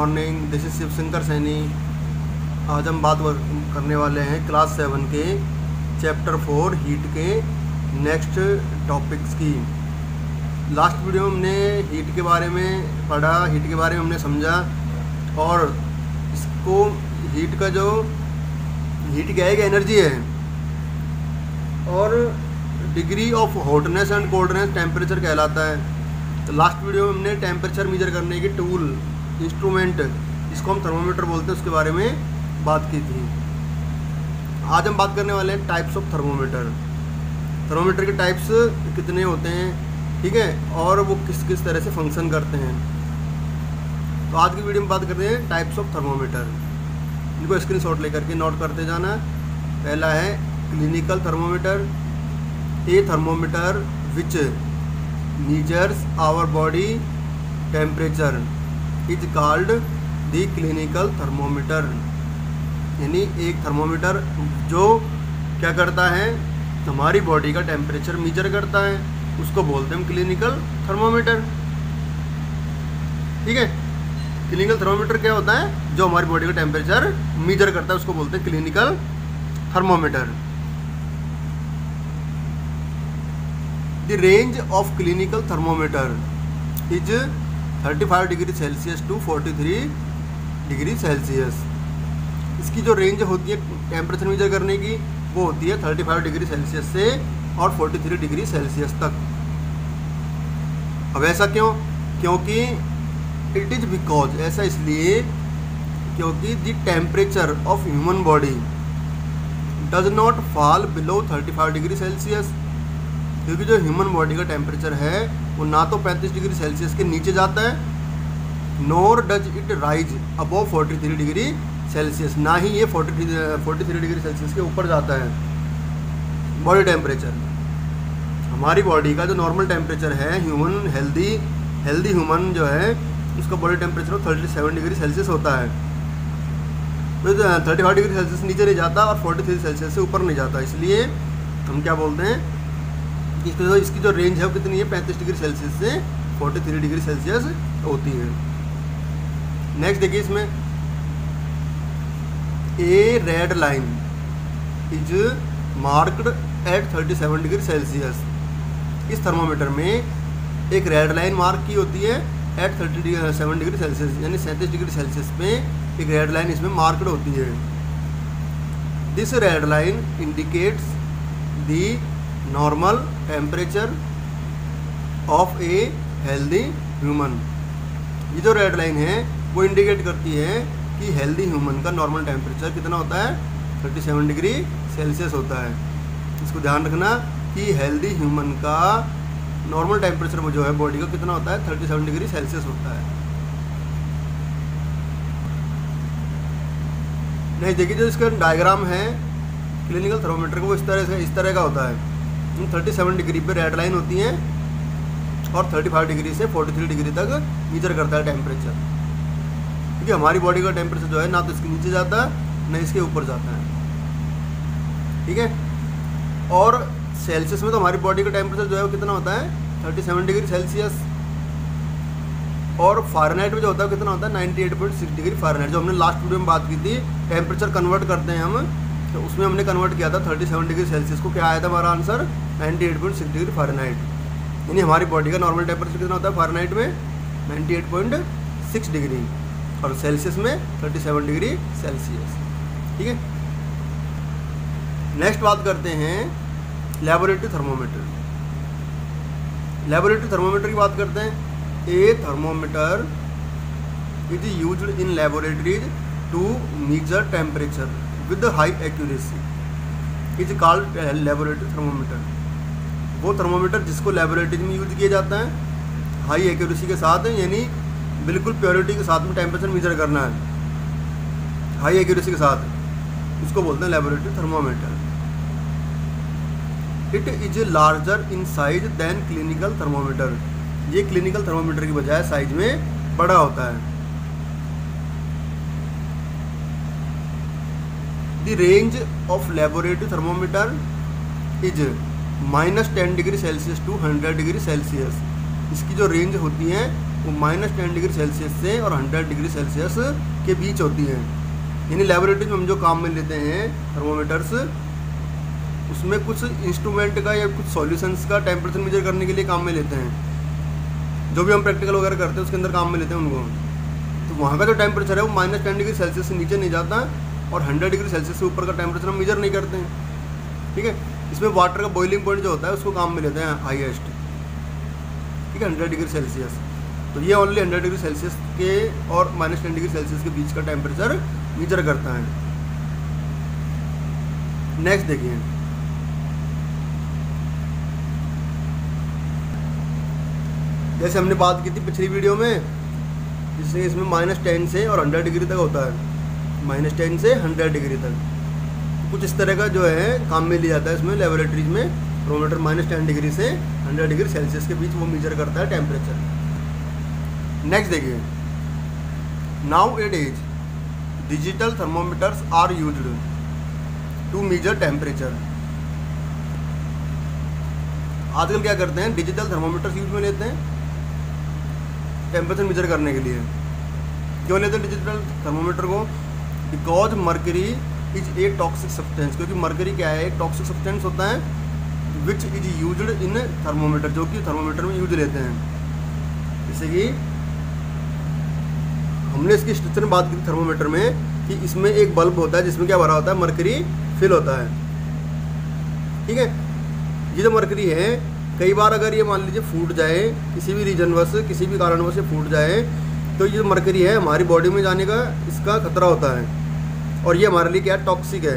Morning this is Shivshankar Saini आज हम बात करने वाले हैं क्लास सेवन के चैप्टर फोर हीट के नेक्स्ट टॉपिक्स की। लास्ट वीडियो में हमने हीट के बारे में पढ़ा हीट के बारे में हमने समझा और इसको हीट का जो हीट क्या है कि एनर्जी है और degree of hotness and coldness temperature कहलाता है। तो लास्ट वीडियो में हमने टेम्परेचर मेजर करने की टूल इंस्ट्रूमेंट इसको हम थर्मोमीटर बोलते हैं, उसके बारे में बात की थी। आज हम बात करने वाले हैं टाइप्स ऑफ़ थर्मोमीटर थर्मोमीटर के टाइप्स कितने होते हैं, ठीक है? और वो किस किस तरह से फ़ंक्शन करते हैं। तो आज की वीडियो में बात करते हैं टाइप्स ऑफ़ थर्मोमीटर इनको स्क्रीन शॉट लेकर के नोट करते जाना। पहला है clinical thermometer a thermometer which measures our body temperature is called the clinical thermometer. यानी एक थर्मोमीटर जो क्या करता है? हमारी बॉडी का टेम्परेचर मीजर करता है। उसको बोलते हैं क्लिनिकल थर्मोमीटर ठीक है? क्लिनिकल थर्मोमीटर क्या होता है? जो हमारी बॉडी का टेम्परेचर मीजर करता है, उसको बोलते हैं clinical thermometer the range of clinical thermometer is 35 degree Celsius to 43 degree Celsius. इसकी जो रेंज होती है टेम्परेचर मेजर करने की, वो होती है 35 डिग्री सेल्सियस से और 43 डिग्री सेल्सियस तक। अब ऐसा क्यों? क्योंकि इट इज़ बिकॉज़ ऐसा इसलिए क्योंकि the temperature of human body does not fall below 35 degree Celsius. क्योंकि जो ह्यूमन बॉडी का टेम्परेचर है वो ना तो 35 डिग्री सेल्सियस के नीचे जाता है nor does it rise above 43 degree Celsius. ना ही ये 43 43 डिग्री सेल्सियस के ऊपर जाता है बॉडी टेम्परेचर हमारी बॉडी का जो नॉर्मल टेम्परेचर है ह्यूमन हेल्दी हेल्दी ह्यूमन जो है, उसका body temperature thirty seven degree Celsius होता है। तो थर्टी फाइव डिग्री सेल्सियस नीचे नहीं जाता और फोर्टी थ्री सेल्सियस से ऊपर नहीं जाता। इसलिए हम क्या बोलते हैं इसकी जो इसकी जो रेंज है वो कितनी है? पैंतीस डिग्री सेल्सियस से फोर्टी थ्री डिग्री सेल्सियस होती है। नेक्स्ट देखिए इसमें a red line is marked at thirty seven degree Celsius इस थर्मोमीटर में एक रेड लाइन मार्क की होती है at thirty seven degree Celsius यानी सैंतीस डिग्री सेल्सियस में एक रेड लाइन इसमें मार्क्ड होती है। This red line indicates the normal temperature of a healthy human ये जो रेड लाइन है, वो इंडिकेट करती है कि हेल्दी ह्यूमन का नॉर्मल टेम्परेचर कितना होता है? 37 डिग्री सेल्सियस होता है। इसको ध्यान रखना कि हेल्दी ह्यूमन का नॉर्मल टेम्परेचर जो है बॉडी का कितना होता है? 37 डिग्री सेल्सियस होता है। नहीं, देखिए जो इसका डायग्राम है क्लिनिकल थर्मोमीटर का वो इस तरह से, इस तरह का होता है। थर्टी सेवन डिग्री पे रेड लाइन होती है और थर्टी फाइव डिग्री से फोर्टी थ्री डिग्री तक मीजर करता है टेम्परेचर क्योंकि हमारी बॉडी का टेम्परेचर जो है ना तो इसके नीचे जाता है, ना इसके ऊपर जाता है। ठीक है? और सेल्सियस में तो हमारी बॉडी का टेम्परेचर जो है वो कितना होता है? थर्टी सेवन डिग्री सेल्सियस और फारेनहाइट में जो होता है कितना होता है? Ninety eight point six degree Fahrenheit जो हमने लास्ट वीडियो में बात की थी टेम्परेचर कन्वर्ट करते हैं हम। तो उसमें हमने कन्वर्ट किया था 37 डिग्री सेल्सियस को। क्या आया था हमारा आंसर 98.6 डिग्री फारेनहाइट यानी हमारी बॉडी का नॉर्मल टेम्परेचर कितना होता है फारेनहाइट में? 98.6 डिग्री और सेल्सियस में 37 डिग्री सेल्सियस ठीक है? नेक्स्ट बात करते हैं लेबोरेटरी थर्मोमीटर लेबोरेटरी थर्मोमीटर की बात करते हैं। A thermometer is use in laboratories to measure temperature with high accuracy. Is called laboratory thermometer. वो थर्मोमीटर जिसको लेबोरेटरी में यूज़ किया जाता है हाई एक्यूरेसी के साथ यानी बिल्कुल प्योरिटी के साथ में टेम्परेचर मेजर करना है। हाई एक्यूरेसी के साथ। उसको बोलते हैं laboratory thermometer it is larger in size than clinical thermometer ये क्लिनिकल थर्मोमीटर की बजाय साइज़ में बड़ा होता है। The range of laboratory thermometer is minus ten degree Celsius to hundred degree Celsius इसकी जो रेंज होती है, वो माइनस टेन डिग्री सेल्सियस से और हंड्रेड डिग्री सेल्सियस के बीच होती है। यानी लेबोरेटरी में हम जो काम में लेते हैं थर्मोमीटर्स उसमें कुछ इंस्ट्रूमेंट का या कुछ सॉल्यूशंस का टेम्परेचर मेजर करने के लिए काम में लेते हैं। जो भी हम प्रैक्टिकल वगैरह करते हैं, उसके अंदर काम में लेते हैं उनको। तो वहाँ का जो टेम्परेचर है, वो माइनस टेन डिग्री सेल्सियस से नीचे नहीं जाता। और हंड्रेड डिग्री सेल्सियस से ऊपर का टेम्परेचर हम मेजर नहीं करते हैं। ठीक है? इसमें वाटर का बॉइलिंग पॉइंट जो होता है, उसको काम में लेते हैं हाईएस्ट ठीक है? हंड्रेड डिग्री सेल्सियस तो ये ओनली हंड्रेड डिग्री सेल्सियस के और माइनस टेन डिग्री सेल्सियस के बीच का टेम्परेचर मीजर करता है। नेक्स्ट देखिए। जैसे हमने बात की थी पिछली वीडियो में, जिससे इसमें माइनस टेन से और हंड्रेड डिग्री तक होता है। माइनस टेन से हंड्रेड डिग्री तक। कुछ इस तरह का जो है, काम में लिया जाता है इसमें लेबोरेटरीज में थर्मोमीटर माइनस टेन डिग्री से हंड्रेड डिग्री सेल्सियस के बीच वो मीजर करता है टेम्परेचर नेक्स्ट देखिए। Now it is digital thermometers are use to measure temperature आजकल क्या करते हैं डिजिटल थर्मोमीटर्स यूज़ में लेते हैं टेम्परेचर मेजर करने के लिए। क्यों लेते हैं डिजिटल थर्मोमीटर को? Because mercury is a toxic substance, क्योंकि मर्करी क्या है? एक टॉक्सिक सब्सटेंस होता है which is use in thermometer जो कि थर्मोमीटर में यूज़ लेते हैं। जैसे कि हमने इसकी स्ट्रक्चर में बात की थर्मोमीटर में, कि इसमें एक बल्ब होता है, जिसमें क्या भरा होता है? मरकरी फिल होता है। ठीक है? ये जो मरकरी है, कई बार अगर ये मान लीजिए फूट जाए, किसी भी रीजनवश किसी भी कारणवश से फूट जाए तो ये मरकरी है, हमारी बॉडी में जाने का इसका खतरा होता है। और ये हमारे लिए क्या टॉक्सिक है।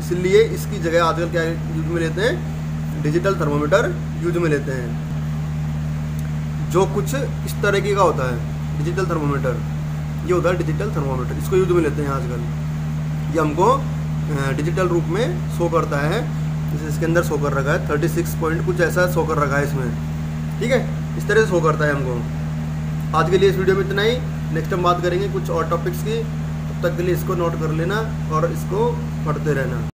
इसलिए इसकी जगह आजकल क्या यूज़ में लेते हैं डिजिटल थर्मोमीटर यूज़ में लेते हैं। जो कुछ इस तरीके का होता है डिजिटल थर्मोमीटर ये होता है डिजिटल थर्मोमीटर इसको यूज़ में लेते हैं आजकल। ये हमको डिजिटल रूप में शो करता है। जैसे इसके अंदर शो कर रखा है थर्टी सिक्स पॉइंट कुछ ऐसा शो कर रखा है इसमें। ठीक है? इस तरह से शो करता है हमको। आज के लिए इस वीडियो में इतना ही। नेक्स्ट हम बात करेंगे कुछ और टॉपिक्स की। तब तक के लिए इसको नोट कर लेना और इसको पढ़ते रहना।